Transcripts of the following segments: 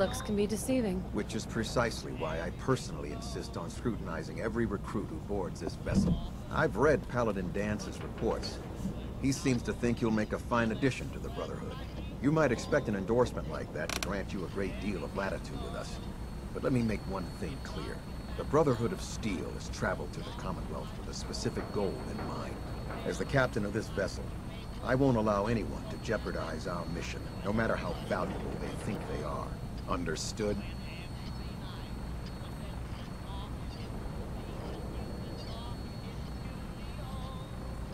Looks can be deceiving. Which is precisely why I personally insist on scrutinizing every recruit who boards this vessel. I've read Paladin Danse's reports. He seems to think you'll make a fine addition to the Brotherhood. You might expect an endorsement like that to grant you a great deal of latitude with us. But let me make one thing clear. The Brotherhood of Steel has traveled to the Commonwealth with a specific goal in mind. As the captain of this vessel, I won't allow anyone to jeopardize our mission, no matter how valuable they think they are. Understood?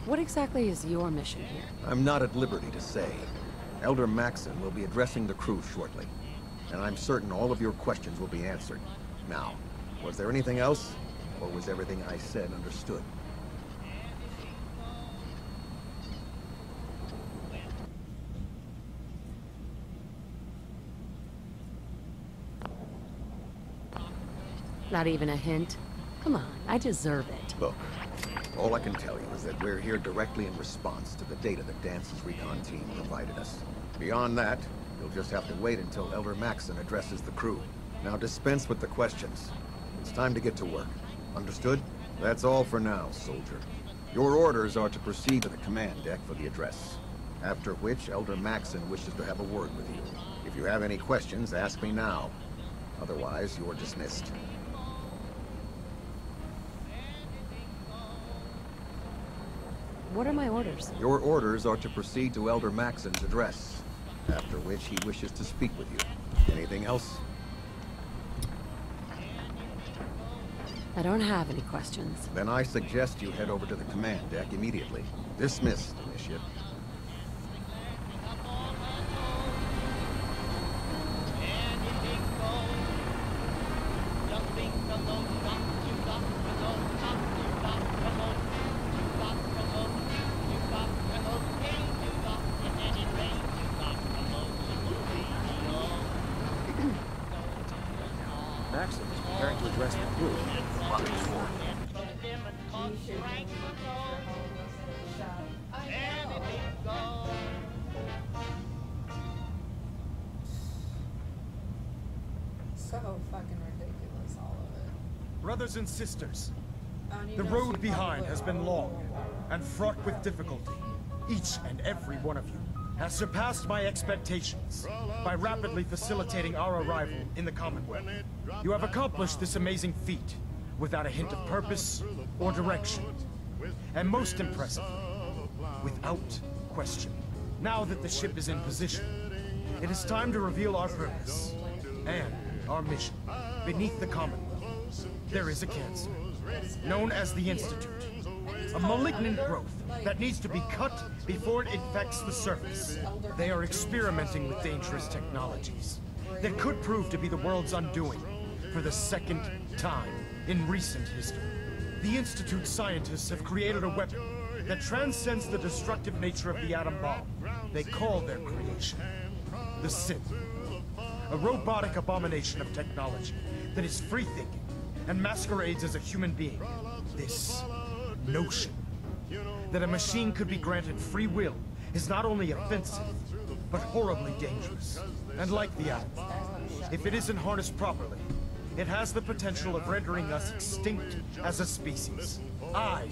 What exactly is your mission here? I'm not at liberty to say. Elder Maxson will be addressing the crew shortly. And I'm certain all of your questions will be answered. Now, was there anything else? Or was everything I said understood? Not even a hint? Come on, I deserve it. Look, all I can tell you is that we're here directly in response to the data that Danse's recon team provided us. Beyond that, you'll just have to wait until Elder Maxson addresses the crew. Now dispense with the questions. It's time to get to work. Understood? That's all for now, soldier. Your orders are to proceed to the command deck for the address. After which, Elder Maxson wishes to have a word with you. If you have any questions, ask me now. Otherwise, you're dismissed. What are my orders? Your orders are to proceed to Elder Maxson's address, after which he wishes to speak with you. Anything else? I don't have any questions. Then I suggest you head over to the command deck immediately. Dismissed, Amicia. So fucking ridiculous, all of it. Brothers and sisters, and the road behind has been long and fraught with difficulty. Each and every one of you has surpassed my expectations by rapidly facilitating our arrival in the Commonwealth. You have accomplished this amazing feat without a hint of purpose or direction. And most impressive, without question. Now that the ship is in position, it is time to reveal our purpose and our mission. Beneath the Commonwealth, there is a cancer, known as the Institute. A malignant growth that needs to be cut before it infects the surface. They are experimenting with dangerous technologies that could prove to be the world's undoing for the second time in recent history. The Institute scientists have created a weapon that transcends the destructive nature of the atom bomb. They call their creation the Synth. A robotic abomination of technology that is free-thinking and masquerades as a human being. This notion that a machine could be granted free will is not only offensive, but horribly dangerous. And like the atom, if it isn't harnessed properly, it has the potential of rendering us extinct as a species. I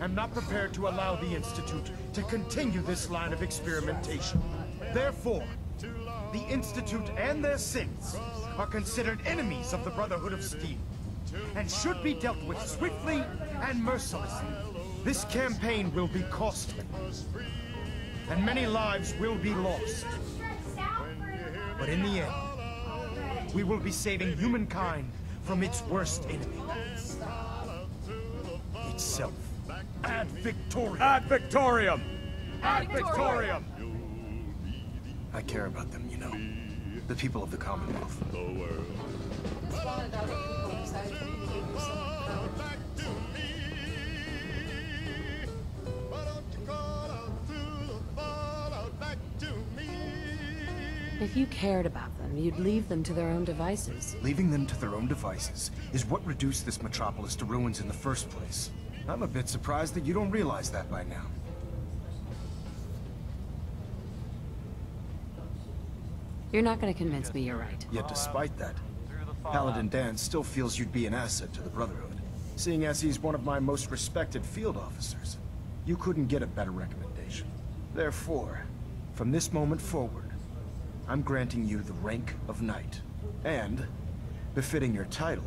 am not prepared to allow the Institute to continue this line of experimentation. Therefore, the Institute and their synths are considered enemies of the Brotherhood of Steel, and should be dealt with swiftly and mercilessly. This campaign will be costly, and many lives will be lost. But in the end, we will be saving humankind from its worst enemy. Itself. Ad Victoriam! Ad Victoriam! Ad Victoriam! I care about them, you know. The people of the Commonwealth. Spawned out of people inside of you, gave you some power. If you cared about them, you'd leave them to their own devices. Leaving them to their own devices is what reduced this metropolis to ruins in the first place. I'm a bit surprised that you don't realize that by now. You're not gonna convince me you're right. Yet despite that, Paladin Danse still feels you'd be an asset to the Brotherhood. Seeing as he's one of my most respected field officers, you couldn't get a better recommendation. Therefore, from this moment forward, I'm granting you the rank of Knight. And, befitting your title,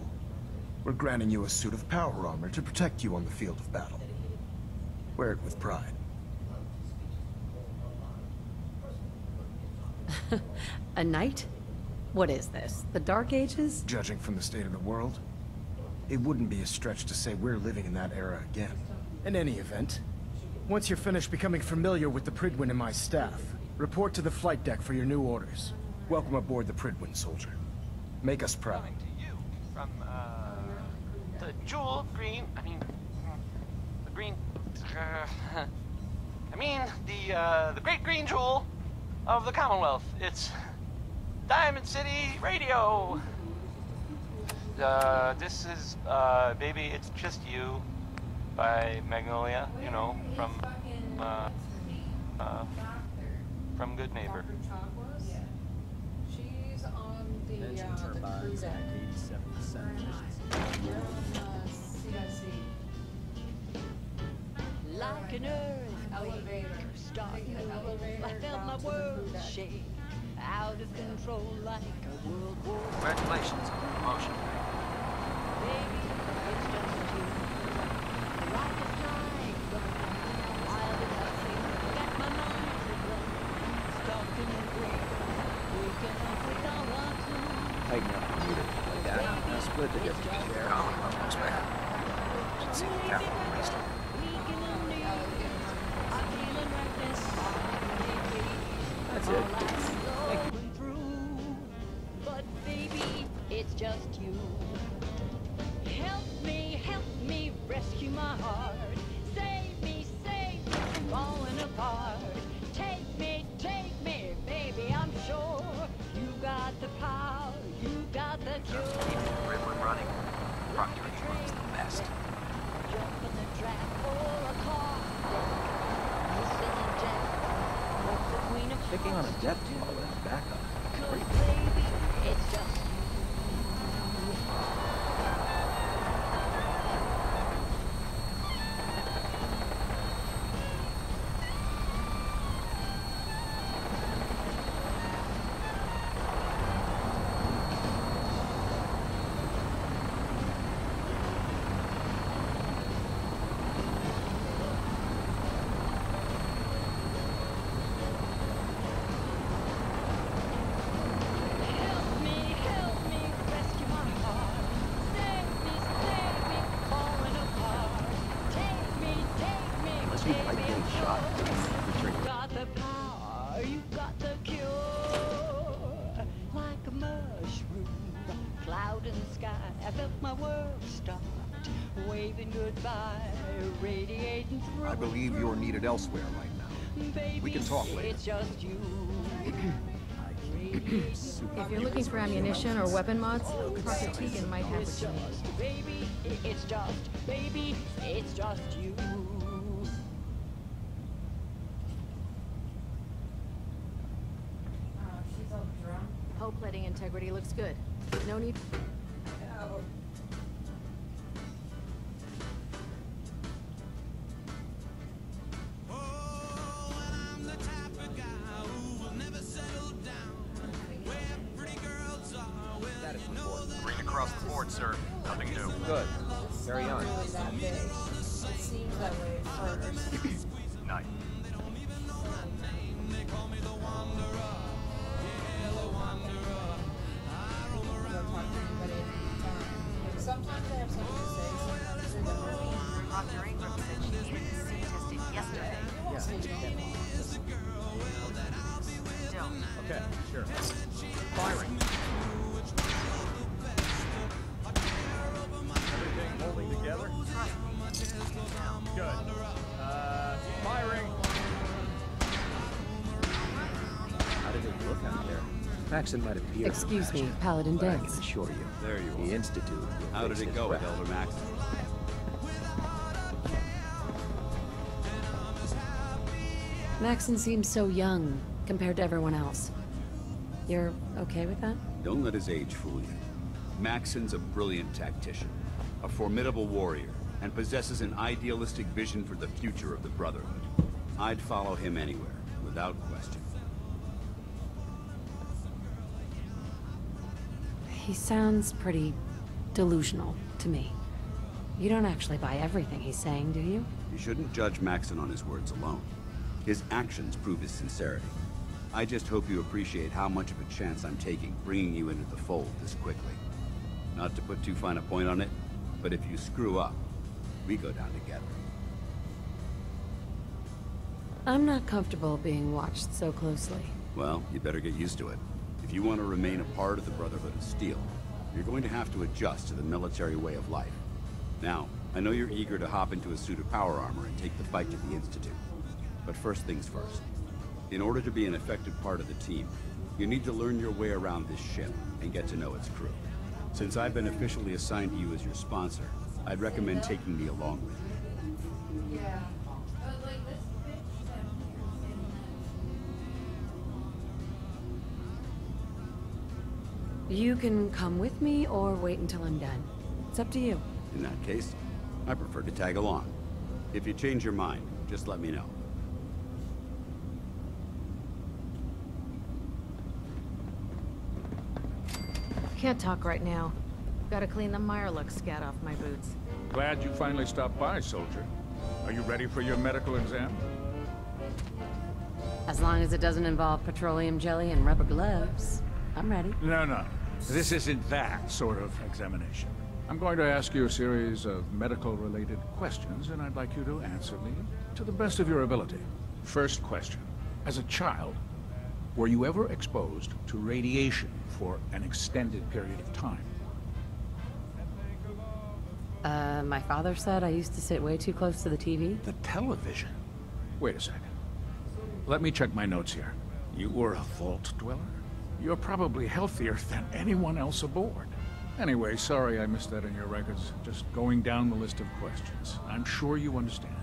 we're granting you a suit of power armor to protect you on the field of battle. Wear it with pride. A knight? What is this? The Dark Ages? Judging from the state of the world, it wouldn't be a stretch to say we're living in that era again. In any event, once you're finished becoming familiar with the Prydwen and my staff, report to the flight deck for your new orders. Welcome aboard the Prydwen, soldier. Make us proud. Coming to you from uh, the jewel green. I mean, the green. Uh, I mean the uh, the great green jewel of the Commonwealth. It's Diamond City Radio. Uh, this is uh, baby. It's just you by Magnolia. You know from uh, uh, from Goodneighbor. She's on the, uh, the crew deck. at 87%. They're on, CIC. Like an earthquake Elevator. starting Taking to elevator I felt my down to the crew world shake out of control like a world war. Congratulations on the promotion. Baby, needed elsewhere right now. We can talk later. It's just you. If you're looking for ammunition or weapon mods, Proctor Teagan might have It's what you need. baby, it's just, baby, it's just you. Uh, she's. Hull plating integrity looks good. No need. Okay, sure. Firing. Everything holding together? Good. Uh, firing. How did it look out there? Maxson might appear. Excuse me, Paladin but I can Dance. assure you, There you the are. Institute. will How did it go with. Elder Max? Maxson seems so young compared to everyone else. You're okay with that? Don't let his age fool you. Maxson's a brilliant tactician, a formidable warrior, and possesses an idealistic vision for the future of the Brotherhood. I'd follow him anywhere, without question. He sounds pretty delusional to me. You don't actually buy everything he's saying, do you? You shouldn't judge Maxson on his words alone. His actions prove his sincerity. I just hope you appreciate how much of a chance I'm taking bringing you into the fold this quickly. Not to put too fine a point on it, but if you screw up, we go down together. I'm not comfortable being watched so closely. Well, you better get used to it. If you want to remain a part of the Brotherhood of Steel, you're going to have to adjust to the military way of life. Now, I know you're eager to hop into a suit of power armor and take the fight to the Institute. But first things first. In order to be an effective part of the team, you need to learn your way around this ship and get to know its crew. Since I've been officially assigned to you as your sponsor, I'd recommend taking me along with you. Yeah. But like this bitch down You can come with me or wait until I'm done. It's up to you. In that case, I prefer to tag along. If you change your mind, just let me know. Can't talk right now. Gotta clean the Mirelurk scat off my boots. Glad you finally stopped by, soldier. Are you ready for your medical exam? As long as it doesn't involve petroleum jelly and rubber gloves. I'm ready. No, no. This isn't that sort of examination. I'm going to ask you a series of medical-related questions, and I'd like you to answer me to the best of your ability. First question. As a child, were you ever exposed to radiation for an extended period of time? Uh, my father said I used to sit way too close to the TV. The television? Wait a second. Let me check my notes here. You were a vault dweller? You're probably healthier than anyone else aboard. Anyway, sorry I missed that in your records. Just going down the list of questions. I'm sure you understand.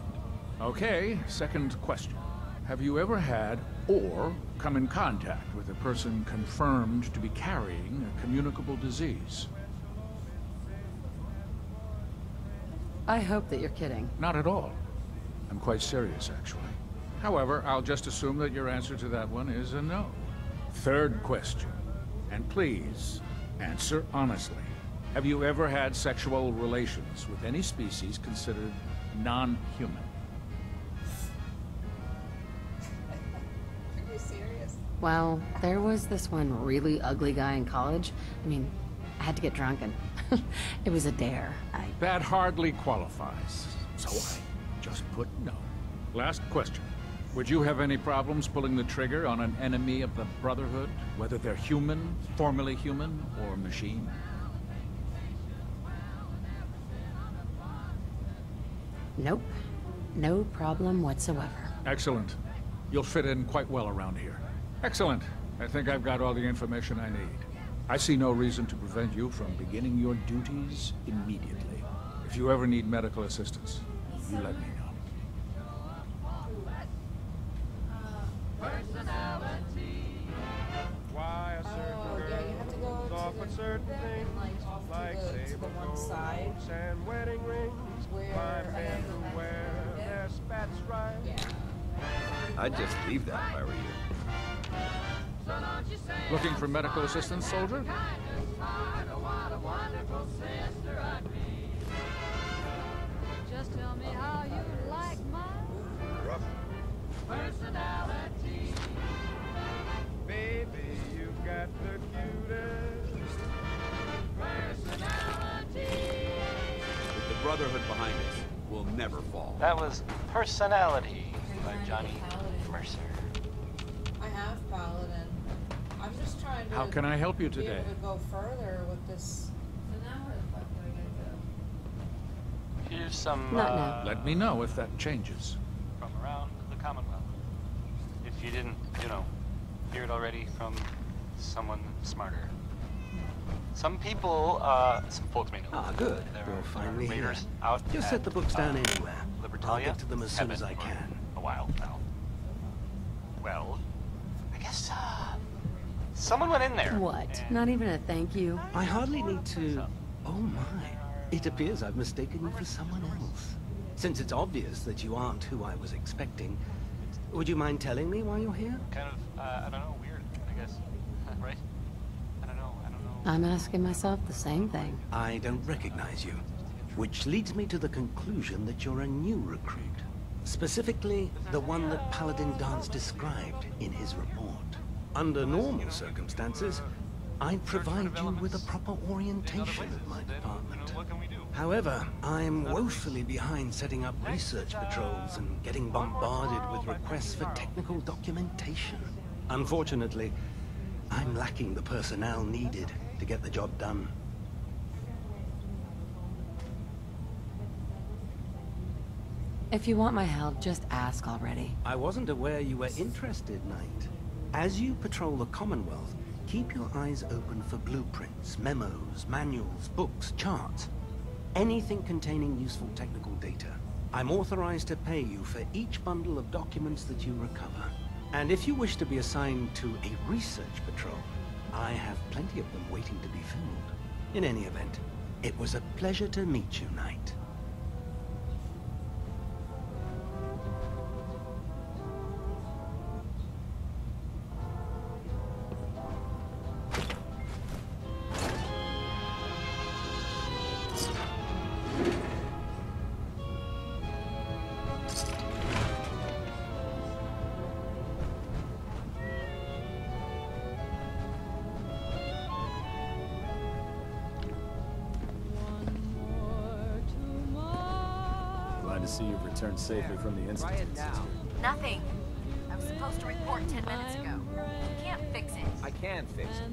Okay, second question. Have you ever had or come in contact with a person confirmed to be carrying a communicable disease? I hope that you're kidding. Not at all. I'm quite serious, actually. However, I'll just assume that your answer to that one is a no. Third question. And please, answer honestly. Have you ever had sexual relations with any species considered non-human? You serious? Well, there was this one really ugly guy in college. I mean, I had to get drunk and it was a dare. I... That hardly qualifies. So I just put no. Last question. Would you have any problems pulling the trigger on an enemy of the Brotherhood, whether they're human, formerly human, or machine? Nope. No problem whatsoever. Excellent. You'll fit in quite well around here. Excellent. I think I've got all the information I need. I see no reason to prevent you from beginning your duties immediately. If you ever need medical assistance, you let me know. Why a Oh, certain yeah, you have to go girl to off the, a certain thing, like off like to the, to the sable one side and wedding rings. where My men who wear their spats right. Yeah. I'd just leave that if I were you. Looking for medical assistance, soldier? Just tell me how you like my personality. Baby, you got the cutest With the Brotherhood behind us, we'll never fall. That was Personality by Johnny Mercer. I have Paladin. I'm just trying to. How can I help you be today? able to go further with this. So now where the fuck do I gotta go? Here's some Not uh, Let me know if that changes. from around the Commonwealth. If you didn't, you know, hear it already from someone smarter. Some people, uh, some folks may know. Ah, good. There You're are, finally there here. Just at, set the books down uh, anywhere. I'll get to them as soon as I for can. A while now. Well, I guess, uh, Someone went in there. What? Not even a thank you? I hardly need to... Oh my. It appears I've mistaken you for someone else. Since it's obvious that you aren't who I was expecting, would you mind telling me why you're here? Kind of, uh, I don't know, weird, I guess. right? I don't know, I don't know. I'm asking myself the same thing. I don't recognize you. Which leads me to the conclusion that you're a new recruit. Specifically, the one that Paladin Danse described in his report. Under normal circumstances, I'd provide you with a proper orientation of my department. However, I'm woefully behind setting up research patrols and getting bombarded with requests for technical documentation. Unfortunately, I'm lacking the personnel needed to get the job done. If you want my help, just ask already. I wasn't aware you were interested, Knight. As you patrol the Commonwealth, keep your eyes open for blueprints, memos, manuals, books, charts. Anything containing useful technical data. I'm authorized to pay you for each bundle of documents that you recover. And if you wish to be assigned to a research patrol, I have plenty of them waiting to be filled. In any event, it was a pleasure to meet you, Knight. See you've returned safely from the Institute, sister. Nothing. I was supposed to report ten minutes ago. You can't fix it. I can fix it.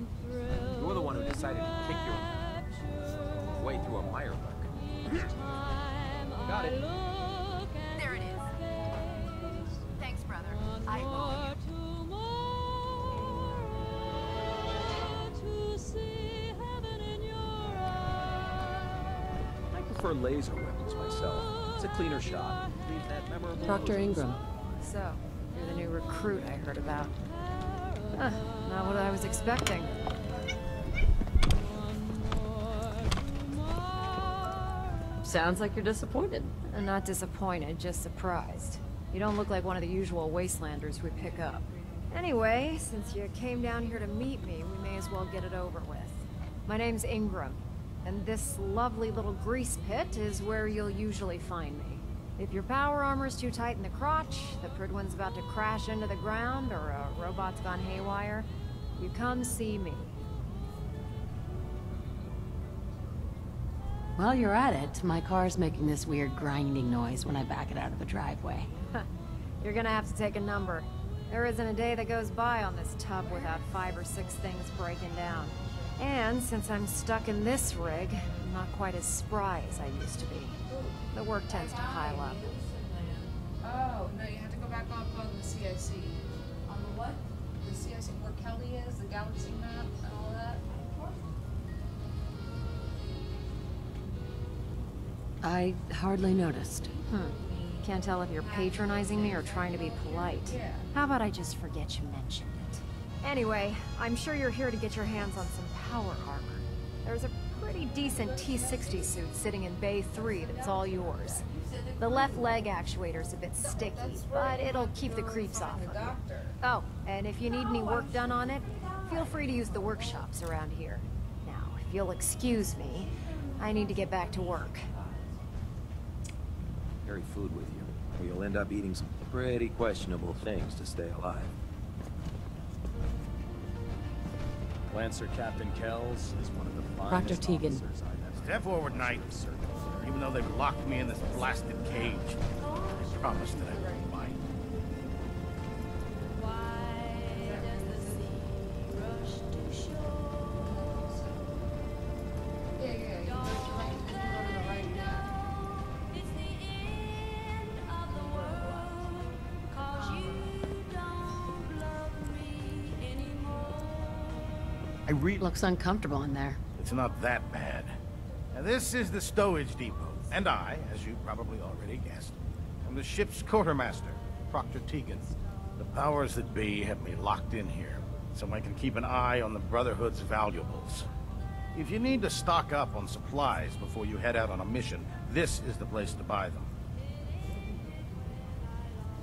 You're the one who decided to kick your way through a Mirelurk. Got it. There it is. Thanks, brother. I owe you. I prefer laser weapons myself. It's a cleaner shot. Leave that memorable Dr. Ingram. So, you're the new recruit I heard about. Huh, not what I was expecting. Sounds like you're disappointed. I'm not disappointed, just surprised. You don't look like one of the usual wastelanders we pick up. Anyway, since you came down here to meet me, we may as well get it over with. My name's Ingram, and this lovely little grease pit is where you'll usually find me. If your power armor's too tight in the crotch, the Prydwen's about to crash into the ground, or a robot's gone haywire, you come see me. While you're at it, my car's making this weird grinding noise when I back it out of the driveway. You're gonna have to take a number. There isn't a day that goes by on this tub without five or six things breaking down. And since I'm stuck in this rig, I'm not quite as spry as I used to be. The work tends to pile up. Oh, no, you have to go back up on the CIC. On the what? The CIC, where Kelly is, the galaxy map, and all that. I hardly noticed. Hmm. Can't tell if you're patronizing me or trying to be polite. How about I just forget you mentioned it? Anyway, I'm sure you're here to get your hands on some power armor. There's a pretty decent T-60 suit sitting in Bay 3 that's all yours. The left leg actuator's a bit sticky, but it'll keep the creeps off of you. Oh, and if you need any work done on it, feel free to use the workshops around here. Now, if you'll excuse me, I need to get back to work. Carry food with you, or you'll end up eating some pretty questionable things to stay alive. Lancer Captain Kells is one of the finest Dr. Teagan. officers I've Step forward, Knight. Even though they've locked me in this blasted cage, I promise that I Looks uncomfortable in there. It's not that bad. Now, this is the stowage depot, and I, as you probably already guessed, am the ship's quartermaster, Proctor Teagan. The powers that be have me locked in here, so I can keep an eye on the Brotherhood's valuables. If you need to stock up on supplies before you head out on a mission, this is the place to buy them.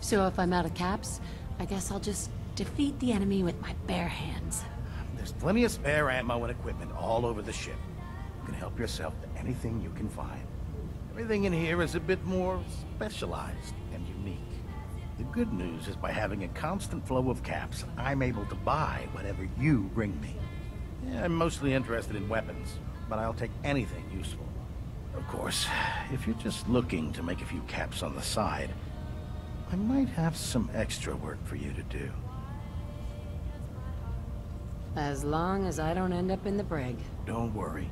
So if I'm out of caps, I guess I'll just defeat the enemy with my bare hands. There's plenty of spare ammo and equipment all over the ship. You can help yourself to anything you can find. Everything in here is a bit more specialized and unique. The good news is by having a constant flow of caps, I'm able to buy whatever you bring me. Yeah, I'm mostly interested in weapons, but I'll take anything useful. Of course, if you're just looking to make a few caps on the side, I might have some extra work for you to do. As long as I don't end up in the brig. Don't worry.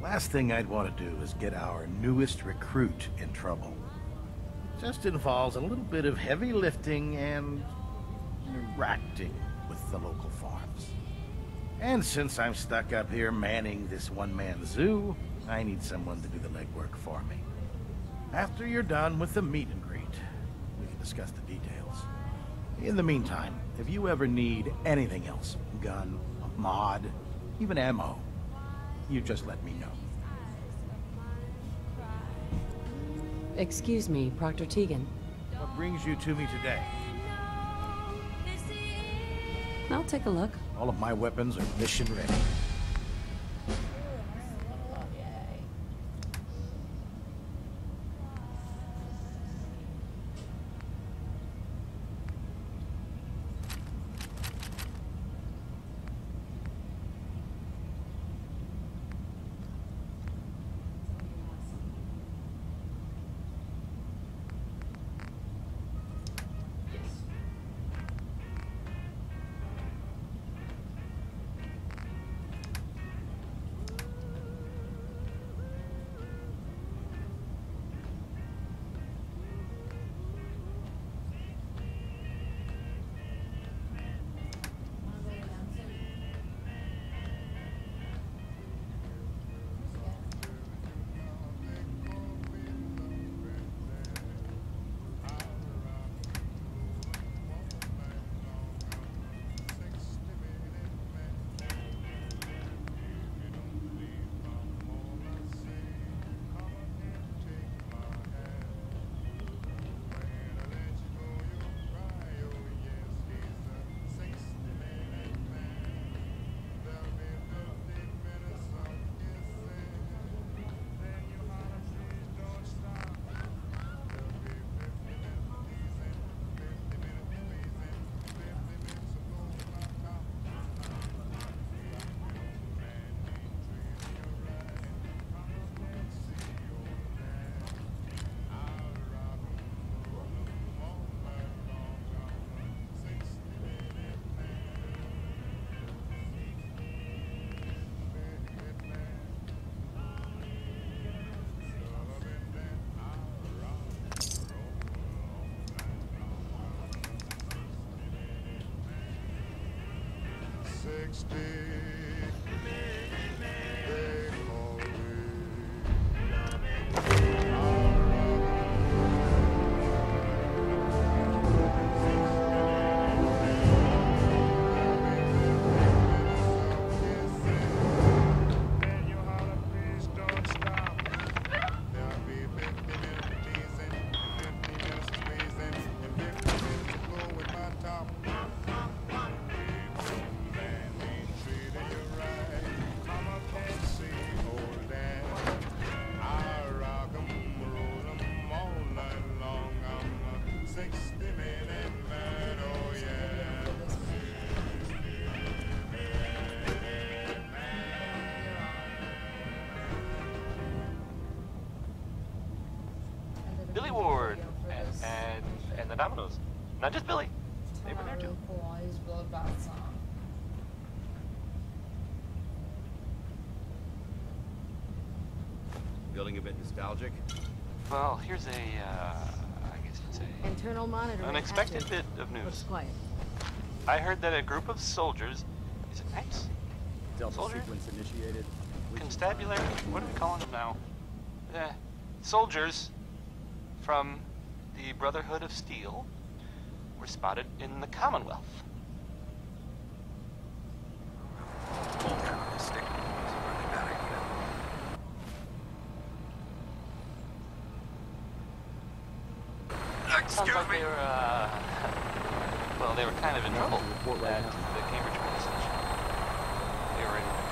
Last thing I'd want to do is get our newest recruit in trouble. It just involves a little bit of heavy lifting and interacting with the local farms. And since I'm stuck up here manning this one-man zoo, I need someone to do the legwork for me. After you're done with the meet and greet, we can discuss the details. In the meantime, if you ever need anything else, gun, mod, even ammo, you just let me know. Excuse me, Proctor Teagan. What brings you to me today? I'll take a look. All of my weapons are mission ready. next day. Billy Ward and, and and the Dominoes. Not just Billy. They were there too. Boys, blood bath song. Feeling a bit nostalgic? Well, here's a, uh, I guess you'd say, Internal monitor. unexpected bit of news. Quiet. I heard that a group of soldiers, is it Knights? Delta Soldier? sequence initiated. Constabulary? What are we calling them now? Eh, soldiers from the Brotherhood of Steel were spotted in the Commonwealth. Excuse me. Uh, well, they were kind of in trouble at the Cambridge police station. They were in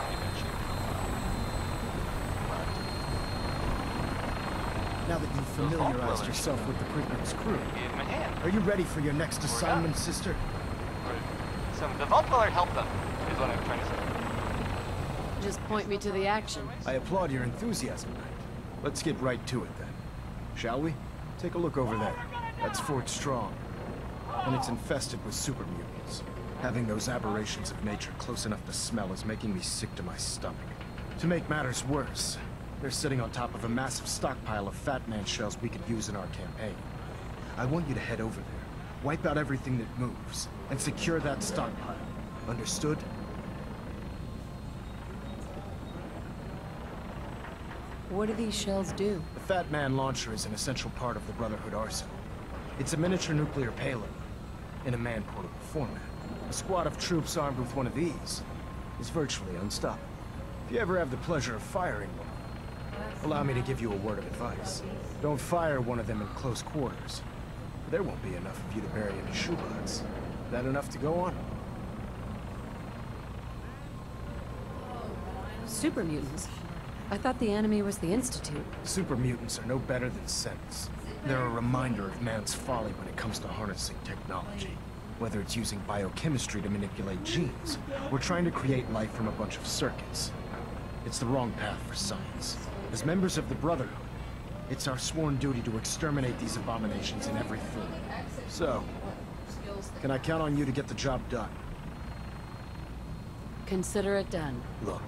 Now that you've familiarized yourself with the Preakness crew, Give him a hand. are you ready for your next assignment, sister? Some, the Vault Dweller helped them, is what I'm trying to say. Just point me to the action. I applaud your enthusiasm, Knight. Let's get right to it then. Shall we? Take a look over there. That's Fort Strong. And it's infested with super mutants. Having those aberrations of nature close enough to smell is making me sick to my stomach. To make matters worse, they're sitting on top of a massive stockpile of Fat Man shells we could use in our campaign. I want you to head over there, wipe out everything that moves, and secure that stockpile. Understood? What do these shells do? The Fat Man launcher is an essential part of the Brotherhood arsenal. It's a miniature nuclear payload, in a man-portable format. A squad of troops armed with one of these is virtually unstoppable. If you ever have the pleasure of firing one, allow me to give you a word of advice. Don't fire one of them in close quarters. There won't be enough of you to bury in a shoebox. That enough to go on? Super mutants. I thought the enemy was the Institute. Super mutants are no better than synths. They're a reminder of man's folly when it comes to harnessing technology. Whether it's using biochemistry to manipulate genes, or trying to create life from a bunch of circuits. It's the wrong path for science. As members of the Brotherhood, it's our sworn duty to exterminate these abominations in every form. So, can I count on you to get the job done? Consider it done. Look,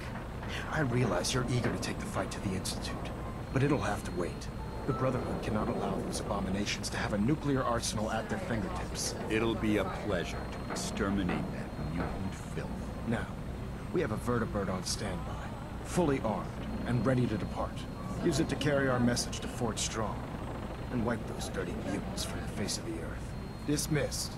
I realize you're eager to take the fight to the Institute, but it'll have to wait. The Brotherhood cannot allow those abominations to have a nuclear arsenal at their fingertips. It'll be a pleasure to exterminate that mutant filth. Now, we have a vertibird on standby, fully armed and ready to depart. Use it to carry our message to Fort Strong, and wipe those dirty mutants from the face of the earth. Dismissed.